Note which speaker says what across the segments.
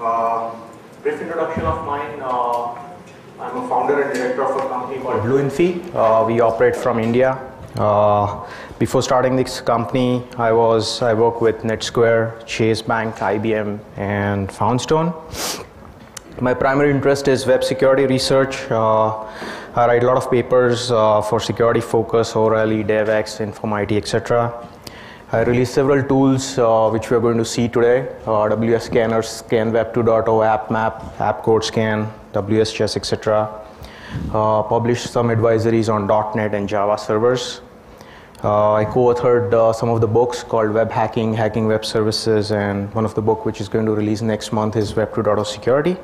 Speaker 1: Uh, brief introduction of mine. Uh, I'm a founder and director of a company called Blueinfy. Uh, we operate from India. Uh, before starting this company, I was I worked with NetSquare, Chase Bank, IBM, and Foundstone. My primary interest is web security research. Uh, I write a lot of papers uh, for security focus, O'Reilly, DevX, Inform-IT, etc. I released several tools uh, which we are going to see today. Uh, WS Scanner, Scan Web 2.0, App Map, App Code Scan, WS Chess, etc. Uh, published some advisories on .NET and Java servers. Uh, I co-authored uh, some of the books called Web Hacking, Hacking Web Services, and one of the book which is going to release next month is Web 2.0 Security.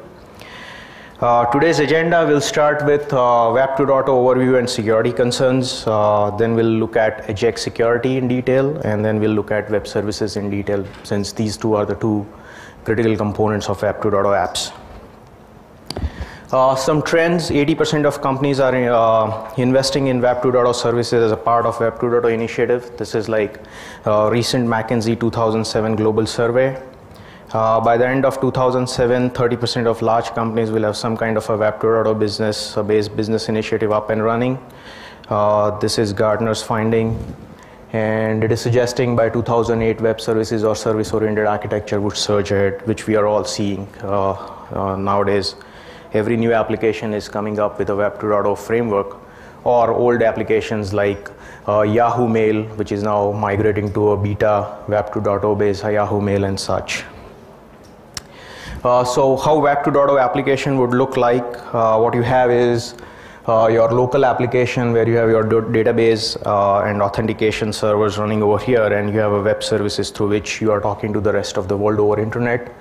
Speaker 1: Uh, today's agenda will start with uh, Web 2.0 overview and security concerns. Uh, then we'll look at Ajax security in detail, and then we'll look at web services in detail, since these two are the two critical components of Web 2.0 apps. Uh, some trends 80% of companies are uh, investing in Web 2.0 services as a part of Web 2.0 initiative. This is like uh, recent McKinsey 2007 global survey. Uh, by the end of 2007, 30% of large companies will have some kind of a Web 2.0 business, a base business initiative up and running. Uh, this is Gartner's finding, and it is suggesting by 2008 web services or service-oriented architecture would surge ahead, which we are all seeing uh, uh, nowadays. Every new application is coming up with a Web 2.0 framework, or old applications like uh, Yahoo Mail, which is now migrating to a beta Web 2.0 based Yahoo Mail and such. Uh, so how Web 2.0 application would look like, uh, what you have is uh, your local application where you have your database uh, and authentication servers running over here and you have a web services through which you are talking to the rest of the world over internet.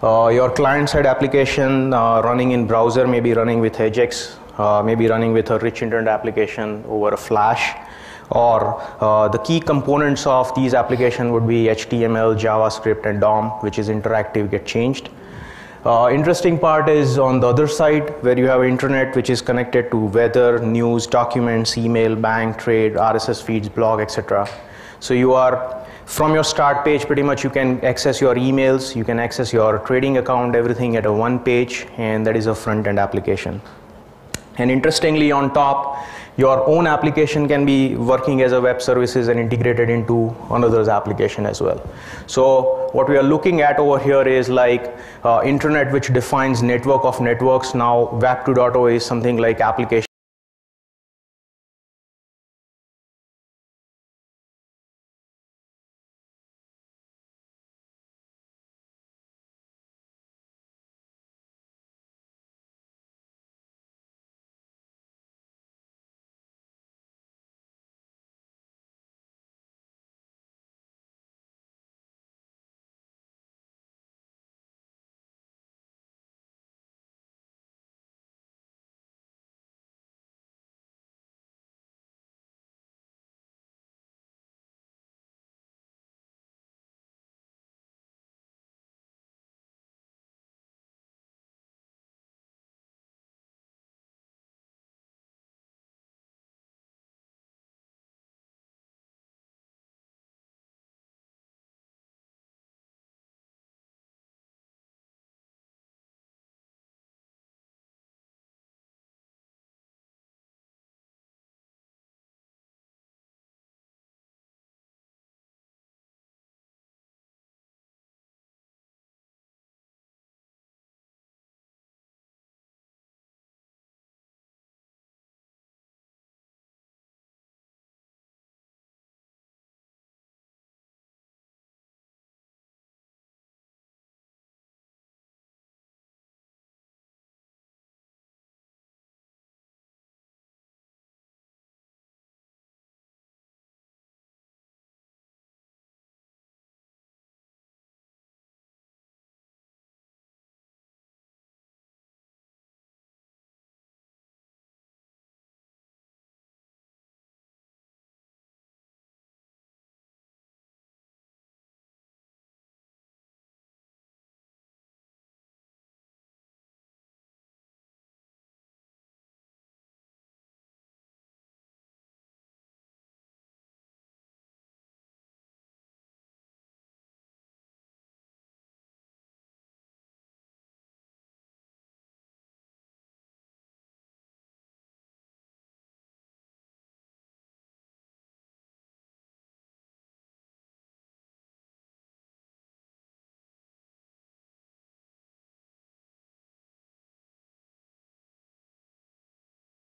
Speaker 1: Uh, your client-side application running in browser may be running with Ajax, maybe running with a rich internet application over a flash or uh, the key components of these applications would be HTML, JavaScript, and DOM, which is interactive, get changed. Uh, interesting part is on the other side where you have internet which is connected to weather, news, documents, email, bank, trade, RSS feeds, blog, etc. So you are from your start page pretty much you can access your emails, you can access your trading account, everything at a one page and that is a front end application. And interestingly on top your own application can be working as a web services and integrated into another's application as well. So what we are looking at over here is like uh, internet which defines network of networks. Now Web 2.0 is something like application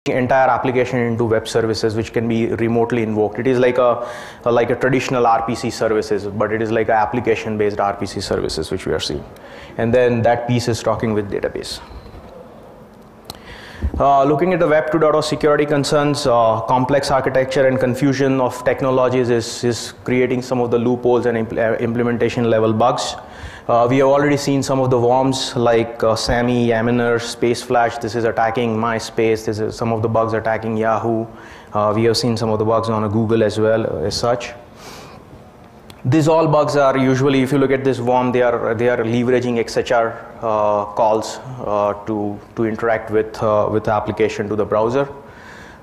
Speaker 1: entire application into web services which can be remotely invoked. It is like a, a like a traditional RPC services, but it is like an application based RPC services which we are seeing. And then that piece is talking with database. Uh, looking at the Web 2.0 security concerns, uh, complex architecture and confusion of technologies is, is creating some of the loopholes and impl implementation level bugs. Uh, we have already seen some of the worms like uh, Samy, Yamanner, Spaceflash. This is attacking MySpace. This is some of the bugs attacking Yahoo. Uh, we have seen some of the bugs on Google as well as such. These all bugs are usually, if you look at this worm, they are they are leveraging XHR uh, calls uh, to to interact with uh, with the application to the browser.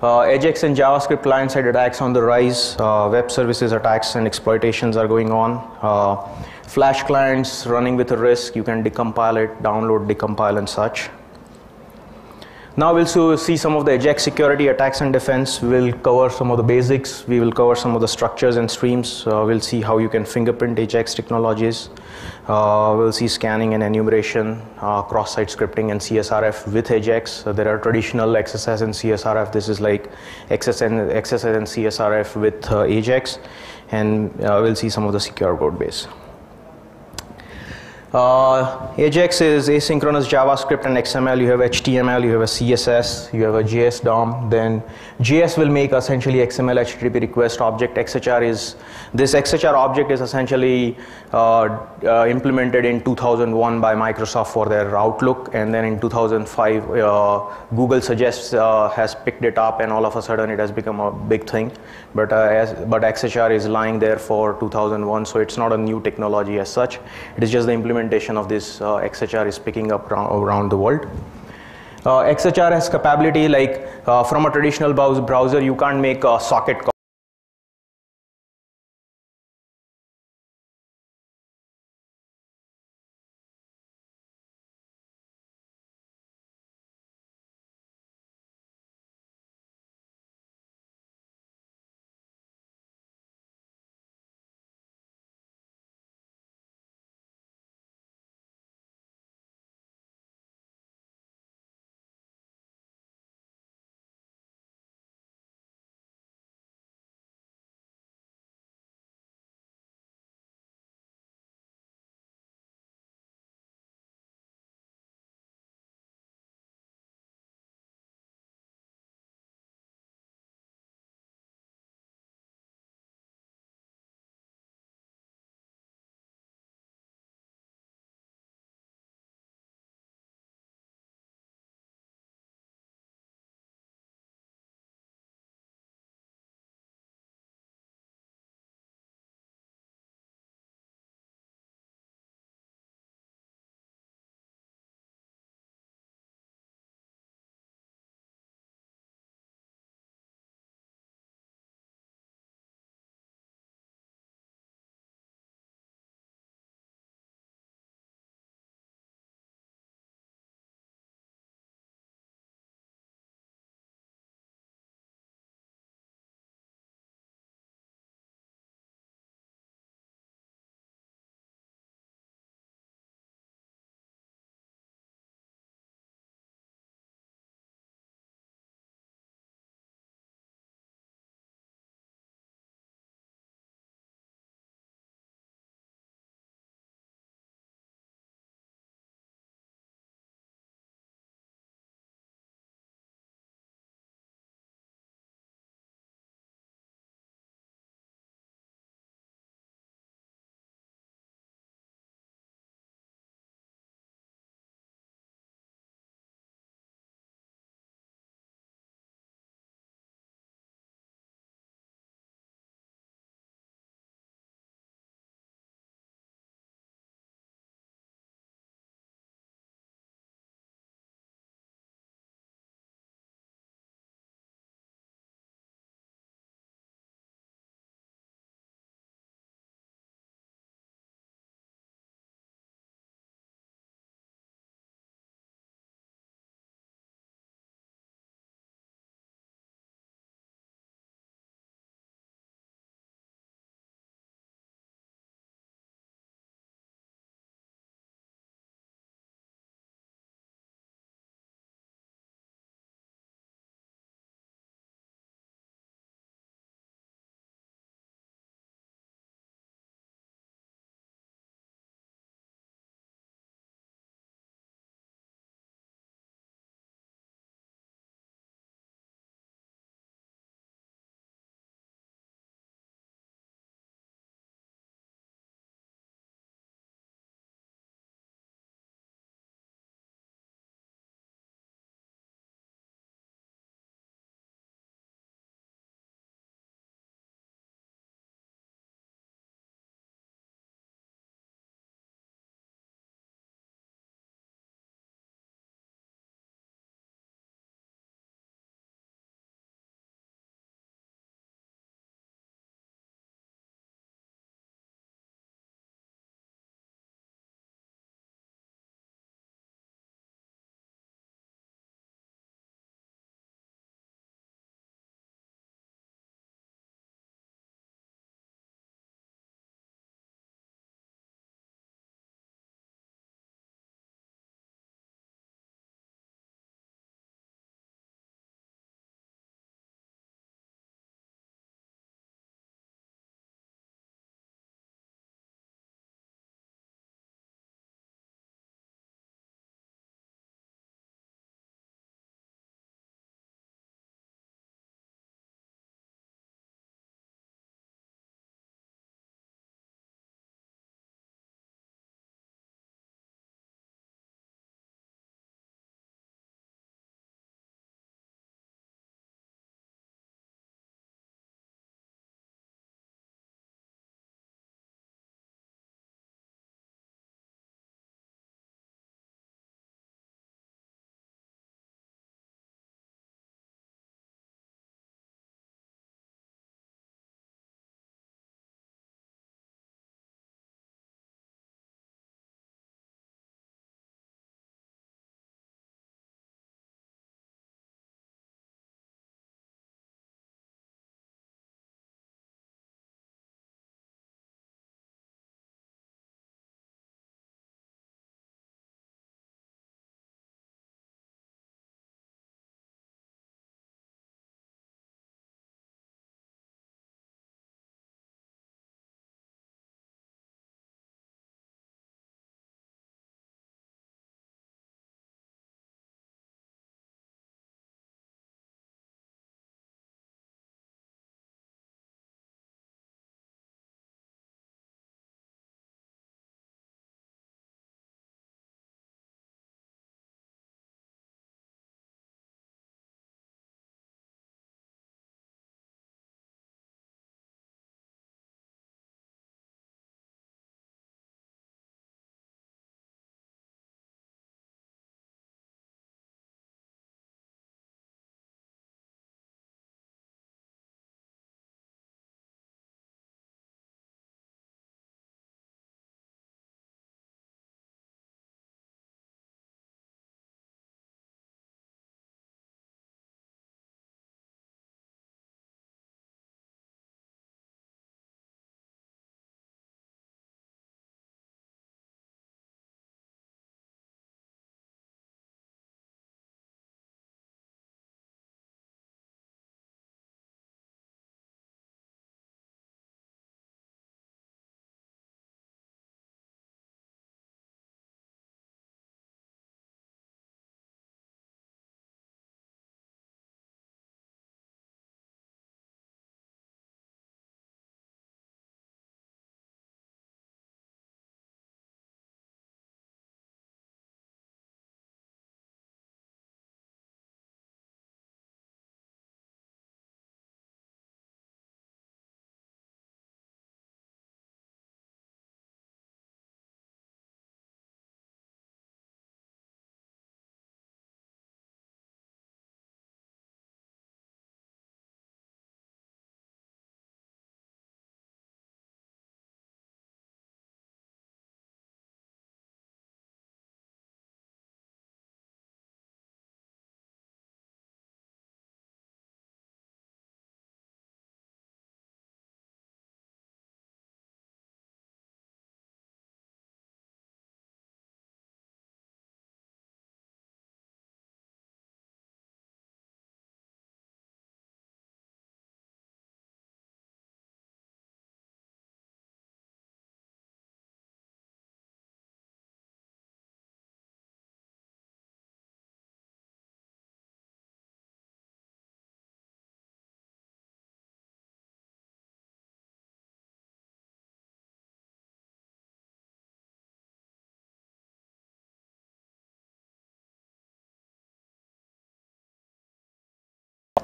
Speaker 1: Uh, Ajax and JavaScript client-side attacks on the rise. Uh, web services attacks and exploitations are going on. Uh, Flash clients running with a risk. You can decompile it, download, decompile, and such. Now we'll see some of the Ajax security attacks and defense. We'll cover some of the basics. We will cover some of the structures and streams. Uh, we'll see how you can fingerprint Ajax technologies. Uh, we'll see scanning and enumeration, uh, cross-site scripting and CSRF with Ajax. there are traditional XSS and CSRF. This is like XSS and, XSS and CSRF with uh, Ajax. And uh, we'll see some of the secure code base. Uh, Ajax is asynchronous JavaScript and XML. You have HTML, you have a CSS, you have a JS DOM. Then JS will make essentially XML HTTP request object. XHR is this XHR object is essentially uh, uh, implemented in 2001 by Microsoft for their Outlook, and then in 2005 uh, Google suggests uh, has picked it up, and all of a sudden it has become a big thing. But uh, as, but XHR is lying there for 2001, so it's not a new technology as such. It is just the implementation implementation of this uh, XHR is picking up around the world. Uh, XHR has capability like uh, from a traditional browser, you can't make a socket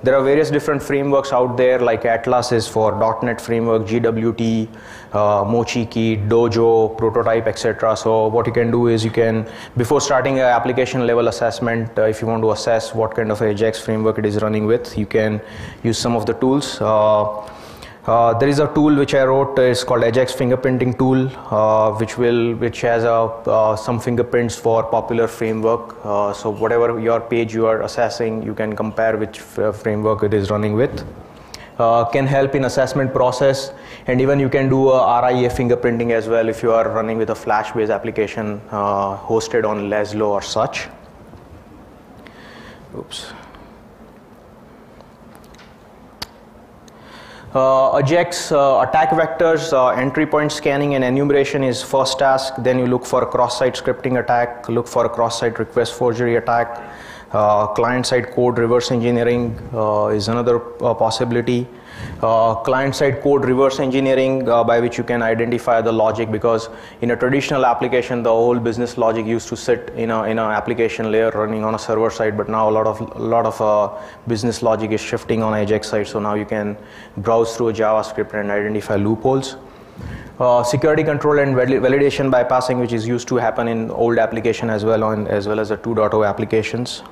Speaker 1: there are various different frameworks out there like Atlas is for .NET framework, GWT, uh, MochiKit, Dojo, Prototype, etc. So what you can do is you can, before starting an application level assessment, uh, if you want to assess what kind of Ajax framework it is running with, you can use some of the tools. Uh, uh, there is a tool which I wrote. Uh, it's called Ajax fingerprinting tool, uh, which will which has a, uh, some fingerprints for popular framework. So whatever your page you are assessing, you can compare which framework it is running with. can help in assessment process, and even you can do a RIA fingerprinting as well if you are running with a Flash-based application hosted on Laszlo or such. Oops. Uh, Ajax uh, attack vectors, uh, entry point scanning and enumeration is first task. Then you look for cross-site scripting attack, look for a cross-site request forgery attack. Uh, client-side code reverse engineering uh, is another uh, possibility. Uh, client-side code reverse engineering uh, by which you can identify the logic because in a traditional application the whole business logic used to sit in a in an application layer running on a server side but now a lot of a lot of uh, business logic is shifting on Ajax side so now you can browse through JavaScript and identify loopholes. Uh, security control and validation bypassing which is used to happen in old application as well on as well as the 2.0 applications.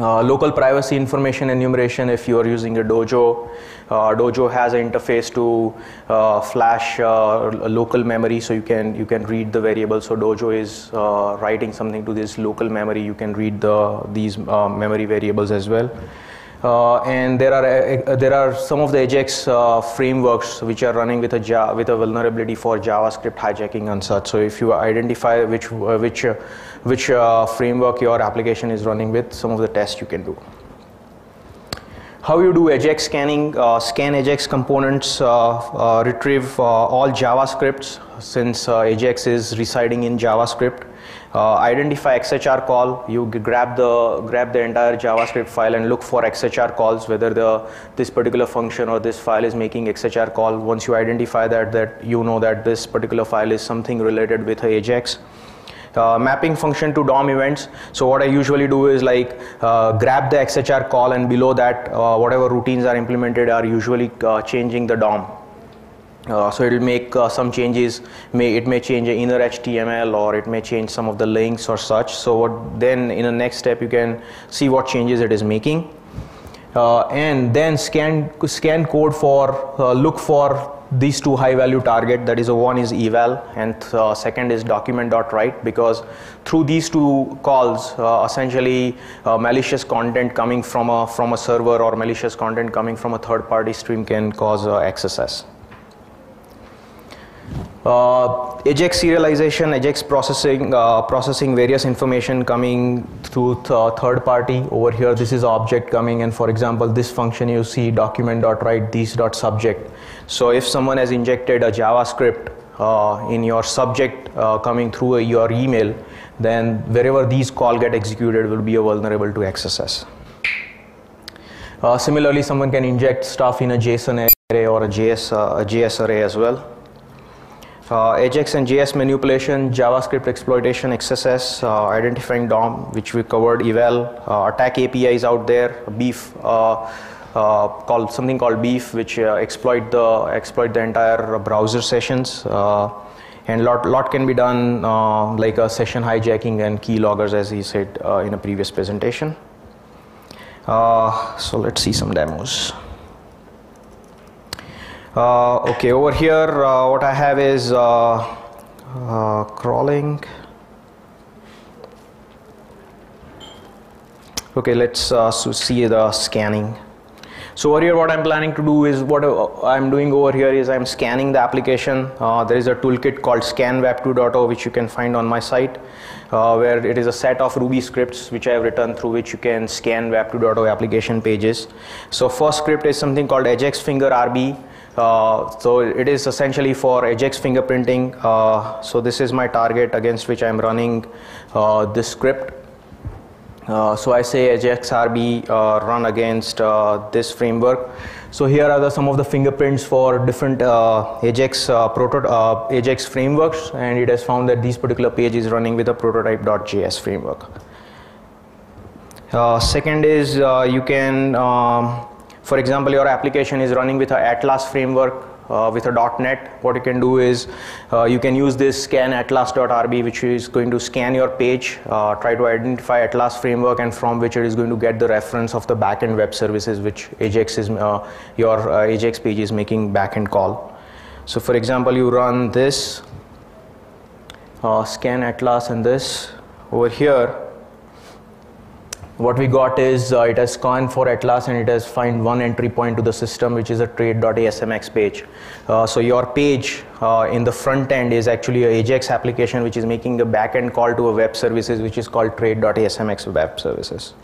Speaker 1: Uh, local privacy information enumeration if you are using a dojo uh, dojo has an interface to uh, flash uh, local memory so you can you can read the variables. So dojo is uh, writing something to this local memory. You can read the these memory variables as well and there are uh, there are some of the Ajax uh, frameworks which are running with a with a vulnerability for JavaScript hijacking and such. So if you identify which which which framework your application is running with, some of the tests you can do how you do Ajax scanning, uh, scan Ajax components, uh, uh, retrieve all JavaScripts since Ajax is residing in JavaScript uh, identify XHR call. You grab the grab the entire JavaScript file and look for XHR calls, whether the this particular function or this file is making XHR call. Once you identify that, that you know that this particular file is something related with Ajax. Uh, mapping function to DOM events. So what I usually do is like uh, grab the XHR call and below that uh, whatever routines are implemented are usually uh, changing the DOM. Uh, so it will make uh, some changes. May it may change inner html or it may change some of the links or such. So what then in the next step you can see what changes it is making. Uh, and then scan scan code for uh, look for these two high value target. That is a one is eval and uh, second is document.write because through these two calls uh, essentially malicious content coming from a from a server or malicious content coming from a third party stream can cause XSS. Uh, Ajax serialization, Ajax processing, uh, processing various information coming through th uh, third party. Over here, this is object coming, and for example, this function you see document.write these dot subject. So if someone has injected a JavaScript uh, in your subject uh, coming through a, your email, then wherever these call get executed will be vulnerable to XSS. Uh, similarly, someone can inject stuff in a JSON array or a JS, a JS array as well uh, Ajax and JS manipulation, JavaScript exploitation, XSS, uh, identifying DOM, which we covered, eval, uh, attack APIs out there, beef, uh, uh, called something called beef, which uh, exploit the exploit the entire browser sessions. and lot lot can be done like a session hijacking and keyloggers, as he said in a previous presentation. so let's see some demos. Uh, okay, over here, uh, what I have is uh, crawling. Okay, let's see the scanning. So over here what I'm planning to do is what I'm doing over here is I'm scanning the application. Uh, there is a toolkit called scanweb 2.0 which you can find on my site uh, where it is a set of Ruby scripts which I have written through which you can scan web 2.0 application pages. So first script is something called Ajax Finger RB uh, so it is essentially for Ajax fingerprinting. Uh, so this is my target against which I'm running uh, this script. Uh, so I say Ajax RB uh, run against this framework. So here are the, some of the fingerprints for different Ajax proto Ajax frameworks, and it has found that this particular page is running with a prototype.js framework. Uh, second is uh, you can, um, for example, your application is running with a Atlas framework uh, with a .NET. What you can do is uh, you can use this scan atlas.rb which is going to scan your page, uh, try to identify Atlas framework and from which it is going to get the reference of the backend web services which Ajax is, uh, your Ajax page is making backend call. So for example, you run this scan atlas and this over here what we got is uh, it has scanned for Atlas and it has find one entry point to the system which is a trade.asmx page. Uh, so your page uh, in the front end is actually a Ajax application which is making a backend call to a web services which is called trade.asmx web services.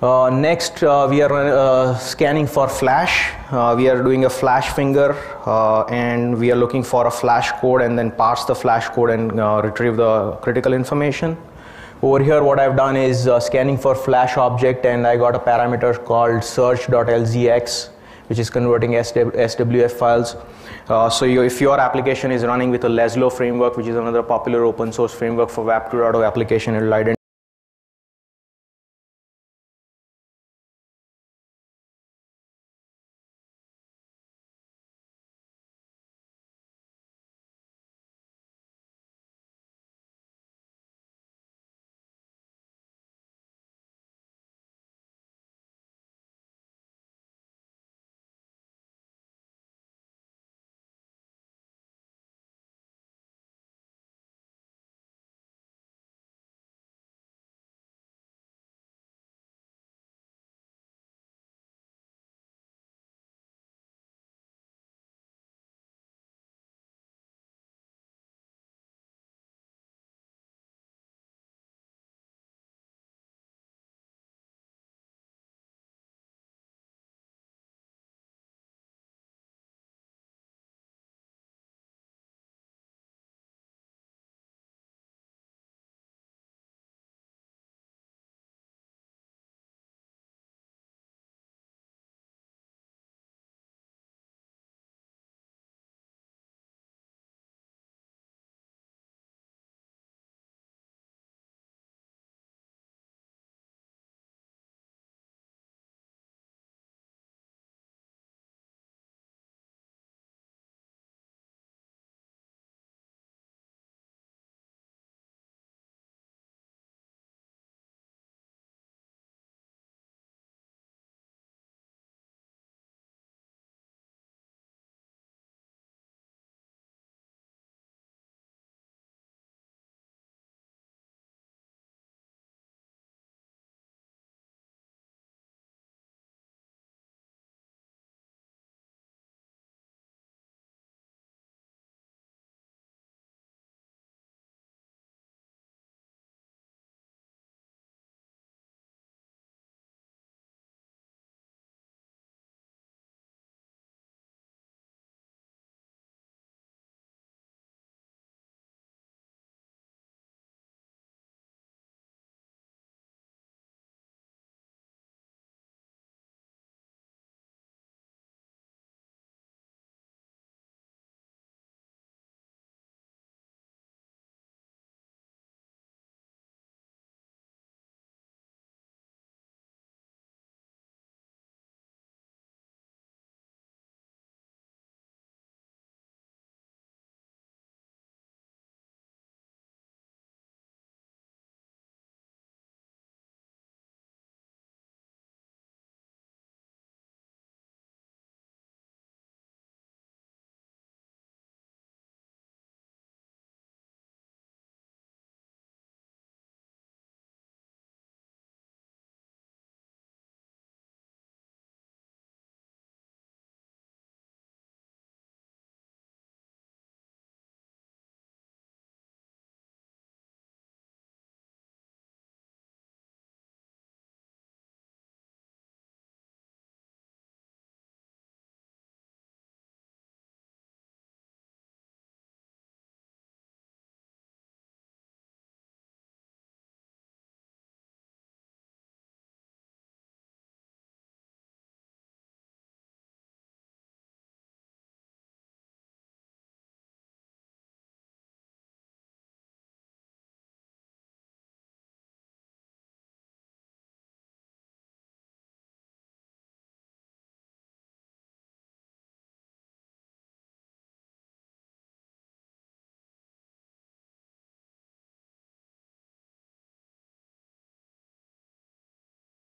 Speaker 1: Uh, next, uh, we are uh, scanning for flash. Uh, we are doing a flash finger uh, and we are looking for a flash code and then parse the flash code and retrieve the critical information. Over here what I've done is uh, scanning for flash object and I got a parameter called search.lzx which is converting SWF files. Uh, so you, if your application is running with a Laszlo framework which is another popular open source framework for Web 2.0 application, it will identify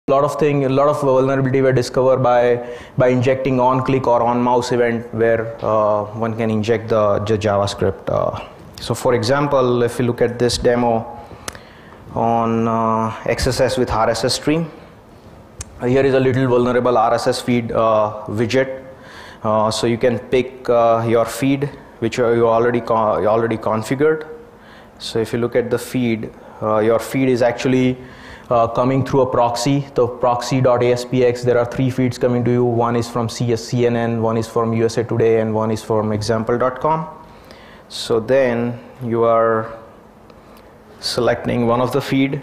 Speaker 1: a lot of thing, a lot of vulnerability were discovered by by injecting on click or on mouse event where uh, one can inject the, the JavaScript. Uh, so for example, if you look at this demo on uh, XSS with RSS stream, here is a little vulnerable RSS feed uh, widget. Uh, so you can pick uh, your feed which you already already configured. So if you look at the feed, your feed is actually uh, coming through a proxy, the proxy.aspx, there are three feeds coming to you. One is from CNN, one is from USA Today, and one is from example.com. So then you are selecting one of the feed.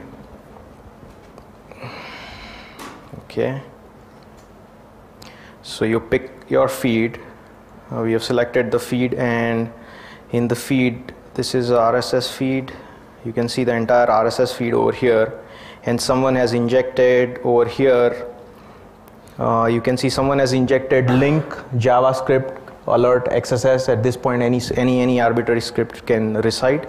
Speaker 1: Okay. So you pick your feed. Uh, we have selected the feed and in the feed, this is RSS feed. You can see the entire RSS feed over here and someone has injected over here uh, you can see someone has injected link javascript alert xss at this point any any any arbitrary script can reside.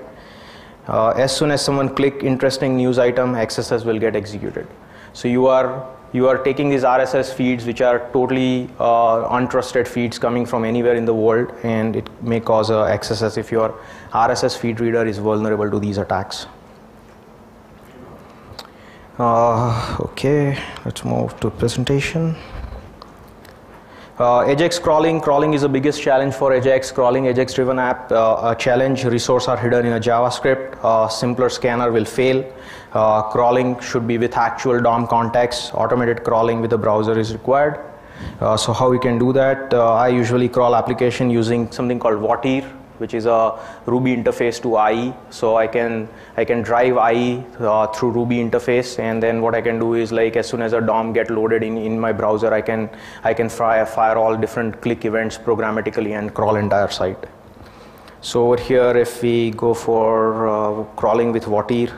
Speaker 1: Uh, as soon as someone click interesting news item xss will get executed. So you are you are taking these rss feeds which are totally uh, untrusted feeds coming from anywhere in the world and it may cause a xss if your rss feed reader is vulnerable to these attacks uh, okay, let's move to presentation. Uh, Ajax crawling, crawling is the biggest challenge for Ajax, crawling Ajax driven app. Uh, a challenge, resource are hidden in a JavaScript, uh, simpler scanner will fail. Uh, crawling should be with actual DOM context, automated crawling with the browser is required. Uh, so how we can do that? I usually crawl application using something called Watir which is a Ruby interface to IE. So I can I can drive IE uh, through Ruby interface, and then what I can do is like as soon as a DOM get loaded in, in my browser, I can I can fire, fire all different click events programmatically and crawl entire site. So over here, if we go for uh, crawling with Watir,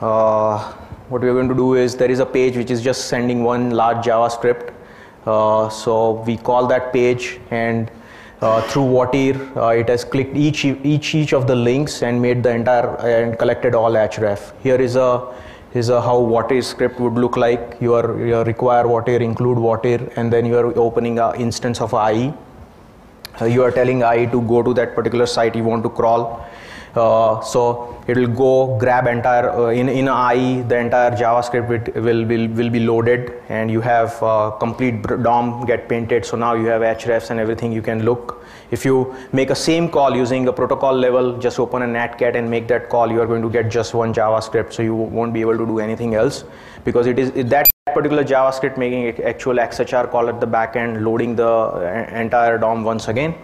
Speaker 1: uh, what we're going to do is there is a page which is just sending one large JavaScript. Uh, so we call that page and through Watir, uh, it has clicked each, each, each of the links and made the entire and collected all href. Here is a is a how Watir script would look like. You are, you are require Watir, include Watir, and then you are opening an instance of IE. Uh, you are telling IE to go to that particular site you want to crawl. Uh, so it will go grab entire uh, in in IE the entire JavaScript will will will be loaded and you have uh, complete DOM get painted. So now you have hrefs and everything you can look. If you make a same call using a protocol level, just open a netcat and make that call, you are going to get just one JavaScript. So you won't be able to do anything else because it is that particular JavaScript making actual XHR call at the backend, loading the uh, entire DOM once again.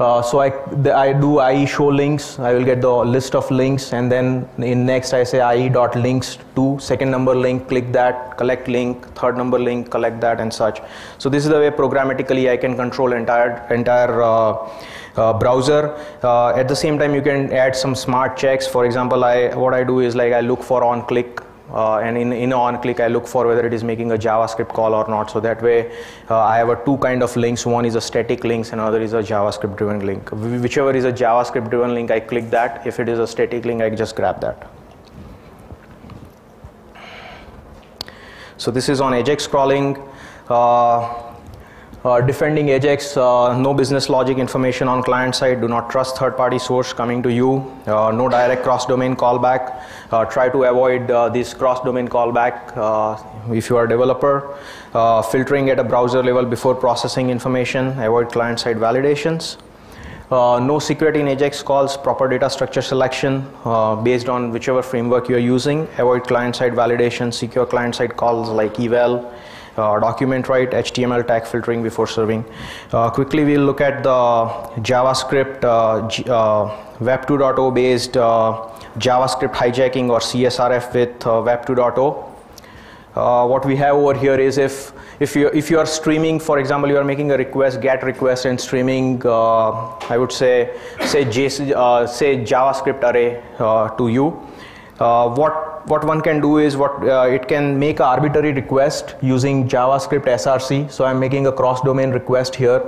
Speaker 1: Uh, so I, the, I do IE show links, I will get the list of links and then in next I say IE dot links to second number link, click that, collect link, third number link, collect that and such. So this is the way programmatically I can control entire, entire uh, uh, browser. Uh, at the same time you can add some smart checks. For example, I, what I do is like I look for on click uh, and in, in on click I look for whether it is making a JavaScript call or not. So that way uh, I have a two kind of links. One is a static links and other is a JavaScript driven link. Whichever is a JavaScript driven link, I click that. If it is a static link, I just grab that. So this is on Ajax crawling. Uh, defending Ajax, uh, no business logic information on client side, do not trust third party source coming to you, uh, no direct cross domain callback, uh, try to avoid uh, this cross domain callback uh, if you are a developer, filtering at a browser level before processing information, avoid client side validations. no security in Ajax calls, proper data structure selection based on whichever framework you are using, avoid client side validation, secure client side calls like eval, uh, document write, HTML tag filtering before serving. Uh, quickly, we'll look at the JavaScript uh, Web 2.0 based JavaScript hijacking or CSRF with Web 2.0. Uh, what we have over here is if if you if you are streaming for example you are making a request get request and streaming uh, I would say say JSON, uh, say JavaScript array to you what what one can do is what uh, it can make an arbitrary request using JavaScript SRC. So I'm making a cross-domain request here.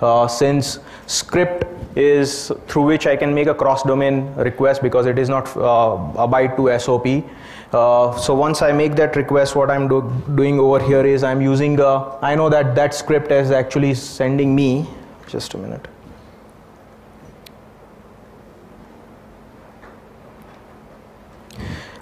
Speaker 1: Uh, since script is through which I can make a cross-domain request because it is not uh, abide to SOP. Uh, so once I make that request, what I'm do doing over here is I'm using, a, I know that that script is actually sending me, just a minute.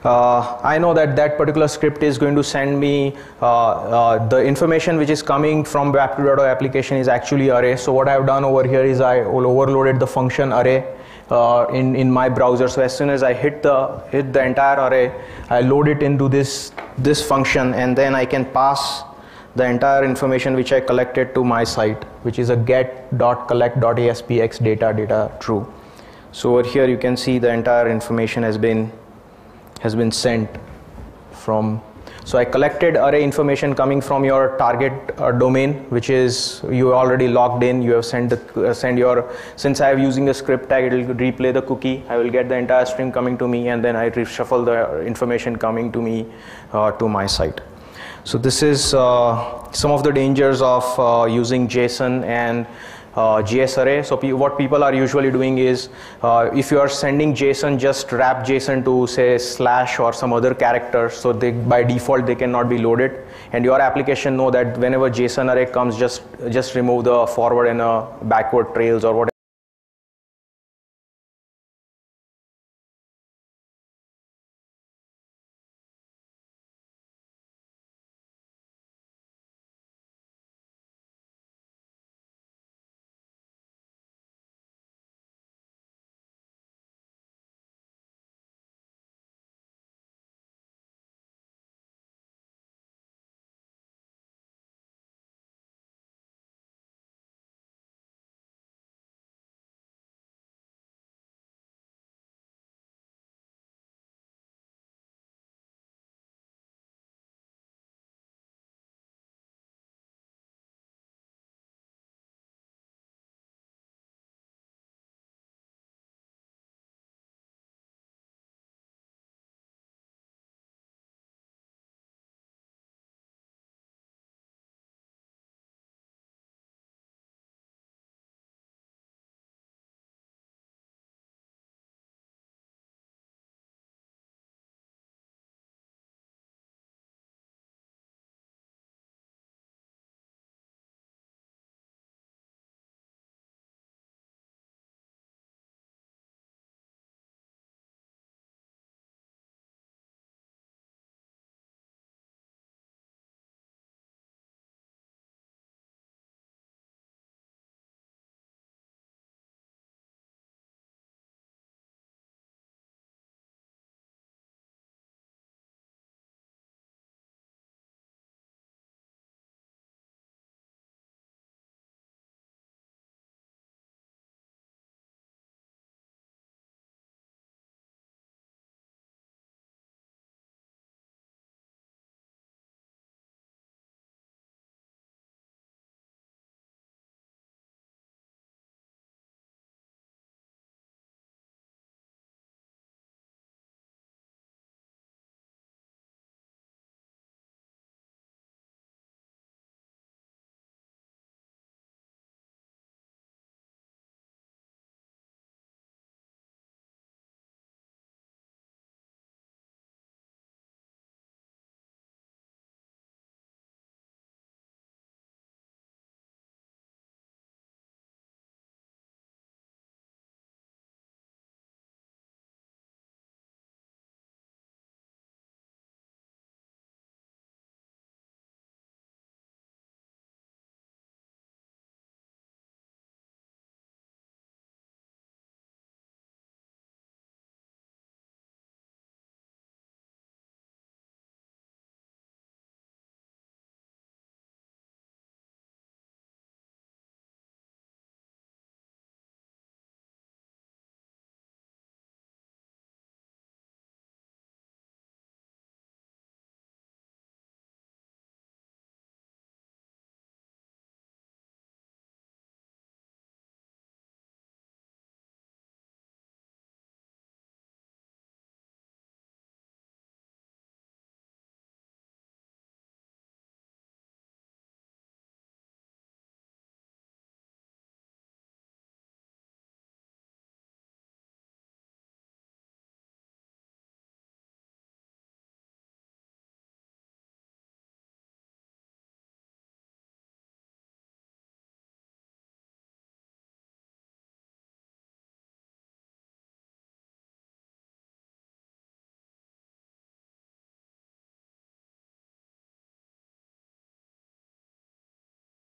Speaker 1: Uh, I know that that particular script is going to send me uh, uh, the information which is coming from Web 2.0 application is actually array. So what I've done over here is I overloaded the function array uh, in, in my browser. So as soon as I hit the, hit the entire array, I load it into this, this function and then I can pass the entire information which I collected to my site, which is a get.collect.aspx data data true. So over here you can see the entire information has been has been sent from so I collected array information coming from your target uh, domain, which is you already logged in. You have sent the uh, send your since I am using a script tag, it will replay the cookie. I will get the entire string coming to me, and then I reshuffle the information coming to me uh, to my site. So this is uh, some of the dangers of uh, using JSON and JS array. So pe what people are usually doing is uh, if you are sending JSON, just wrap JSON to say slash or some other character. So they by default they cannot be loaded. And your application know that whenever JSON array comes, just just remove the forward and uh, backward trails or whatever.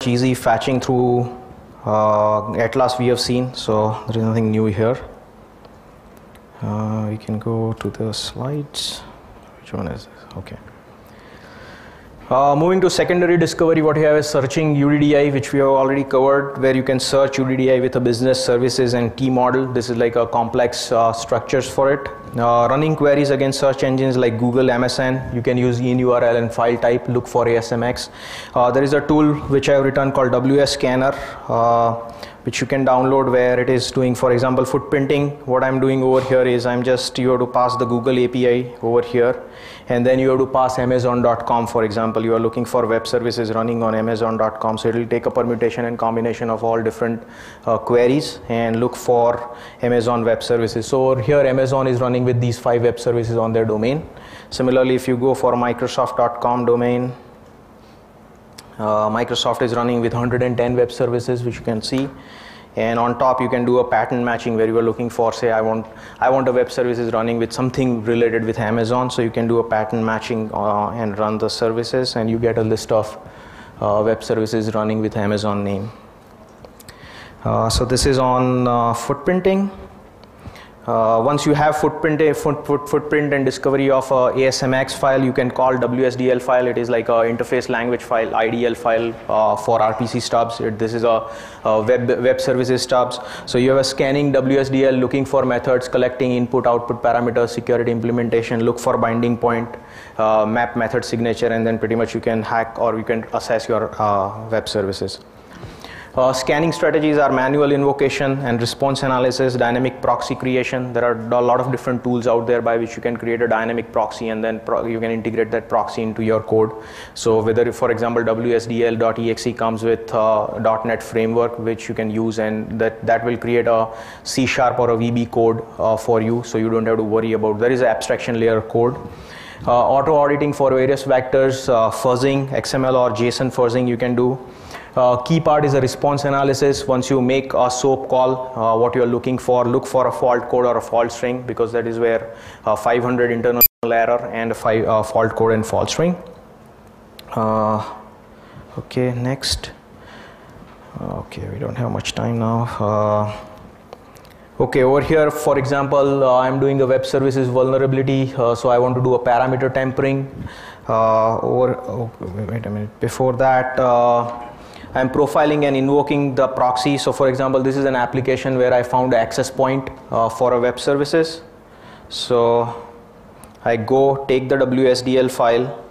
Speaker 1: Easy fetching through uh, Atlas we have seen, so there is nothing new here. Uh, we can go to the slides. Which one is this? Okay. Uh, moving to secondary discovery, what you have is searching UDDI, which we have already covered, where you can search UDDI with a business services and T model. This is like a complex uh, structures for it. Uh, running queries against search engines like Google, MSN. You can use in URL and file type, look for ASMX. Uh, there is a tool which I have written called WS Scanner uh, which you can download where it is doing for example footprinting what I'm doing over here is I'm just you have to pass the Google API over here and then you have to pass amazon.com for example you are looking for web services running on amazon.com so it will take a permutation and combination of all different uh, queries and look for Amazon web services so here Amazon is running with these five web services on their domain similarly if you go for microsoft.com domain uh, Microsoft is running with 110 web services which you can see and on top you can do a pattern matching where you are looking for say I want I want a web services running with something related with Amazon so you can do a pattern matching uh, and run the services and you get a list of uh, web services running with Amazon name. Uh, so this is on uh, footprinting. Uh, once you have footprint, foot, foot, footprint and discovery of a ASMX file, you can call WSDL file. It is like a interface language file, IDL file uh, for RPC stubs. It, this is a, a, web web services stubs. So you have a scanning WSDL, looking for methods, collecting input, output parameters, security implementation, look for binding point, uh, map method signature, and then pretty much you can hack or you can assess your uh, web services. Uh, scanning strategies are manual invocation and response analysis, dynamic proxy creation. There are a lot of different tools out there by which you can create a dynamic proxy and then pro you can integrate that proxy into your code. So whether, for example, WSDL.exe comes with uh, .NET framework which you can use and that, that will create a C sharp or a VB code uh, for you so you don't have to worry about, there is an abstraction layer code. Uh, auto auditing for various vectors, uh, fuzzing, XML or JSON fuzzing you can do. Uh, key part is a response analysis. Once you make a SOAP call, uh, what you're looking for, look for a fault code or a fault string because that is where uh, 500 internal error and a five, uh, fault code and fault string. Uh, okay, next. Okay, we don't have much time now. Uh, okay, over here, for example, I'm doing a web services vulnerability, so I want to do a parameter tampering. over, oh, wait a minute, before that, I'm profiling and invoking the proxy. So for example, this is an application where I found access point uh, for a web services. So I go take the WSDL file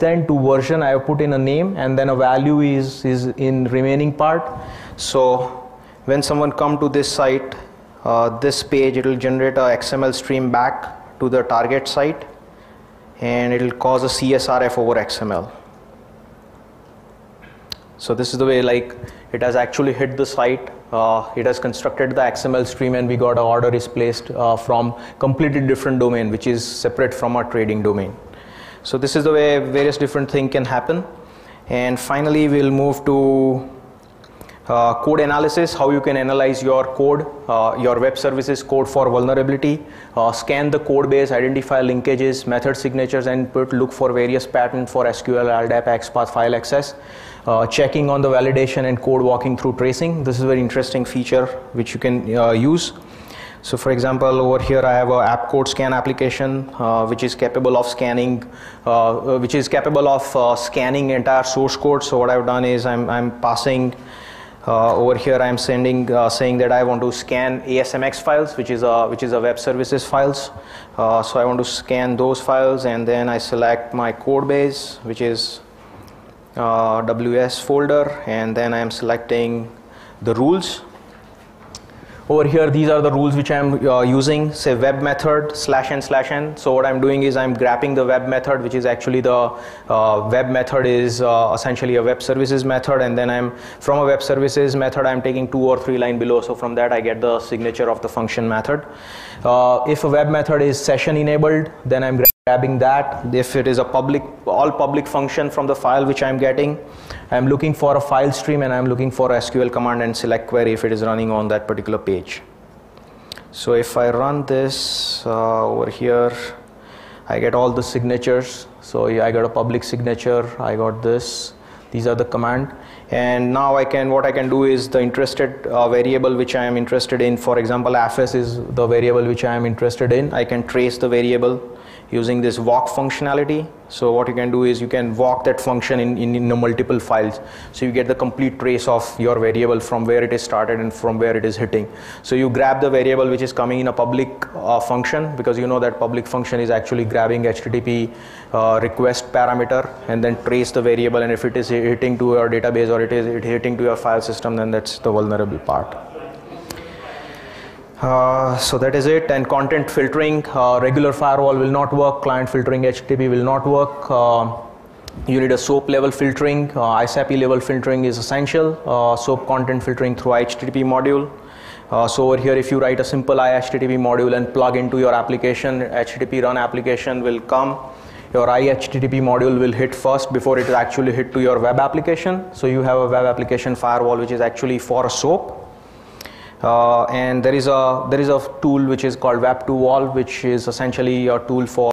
Speaker 1: extent to version, I have put in a name and then a value is, is in remaining part. So when someone come to this site, uh, this page, it will generate a XML stream back to the target site and it will cause a CSRF over XML. So this is the way like it has actually hit the site. Uh, it has constructed the XML stream and we got a order is placed uh, from completely different domain which is separate from our trading domain. So this is the way various different thing can happen. And finally we'll move to uh, code analysis, how you can analyze your code, uh, your web services code for vulnerability, uh, scan the code base, identify linkages, method signatures, and put, look for various patterns for SQL, LDAP, XPath file access, uh, checking on the validation and code walking through tracing. This is a very interesting feature which you can uh, use. So for example, over here I have a app code scan application uh, which is capable of scanning, uh, which is capable of uh, scanning entire source code. So what I've done is I'm, I'm passing uh, over here I'm sending uh, saying that I want to scan ASMX files which is a which is a web services files. Uh, so I want to scan those files and then I select my code base which is uh, WS folder. And then I am selecting the rules over here these are the rules which I'm uh, using. Say web method slash n slash n so what I'm doing is I'm grabbing the web method which is actually the uh, web method is uh, essentially a web services method. And then I'm from a web services method I'm taking two or three line below. So from that I get the signature of the function method. Uh, if a web method is session enabled then I'm grabbing that. If it is a public all public function from the file which I'm getting I'm looking for a file stream and I'm looking for SQL command and select query if it is running on that particular page. So if I run this uh, over here I get all the signatures. So I got a public signature I got this. These are the command. And now I can what I can do is the interested uh, variable which I am interested in for example fs is the variable which I am interested in. I can trace the variable using this walk functionality. So what you can do is you can walk that function in, in, in multiple files. So you get the complete trace of your variable from where it is started and from where it is hitting. So you grab the variable which is coming in a public uh, function because you know that public function is actually grabbing HTTP uh, request parameter and then trace the variable and if it is hitting to your database or it is hitting to your file system then that's the vulnerable part. Uh, so that is it. And content filtering uh, regular firewall will not work. Client filtering HTTP will not work. Uh, you need a SOAP level filtering. Uh, ISAPI level filtering is essential. Uh, SOAP content filtering through HTTP module. Uh, so over here if you write a simple iHTTP module and plug into your application HTTP run application will come. Your iHTTP module will hit first before it actually hit to your web application. So you have a web application firewall which is actually for SOAP Uh, and there is a there is a tool which is called Web2Wall which is essentially a tool for